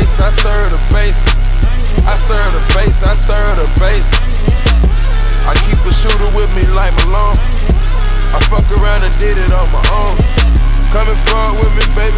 base, I serve the base. I serve the base, I serve the base. I keep a shooter with me like Malone. I fuck around and did it on my own. Coming forward with me, baby.